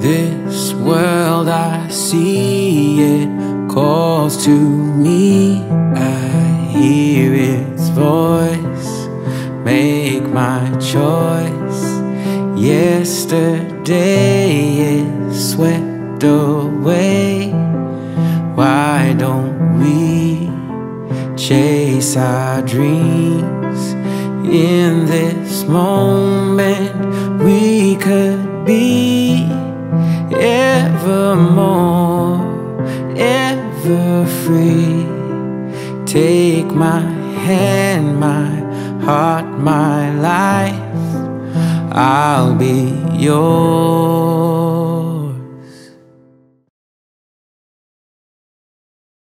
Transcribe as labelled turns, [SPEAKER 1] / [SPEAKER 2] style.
[SPEAKER 1] This world I see it calls to me. I hear its voice, make my choice. Yesterday is swept away. Why don't we chase our dreams in this moment? We could be ever free. Take my hand, my heart, my life. I'll be yours.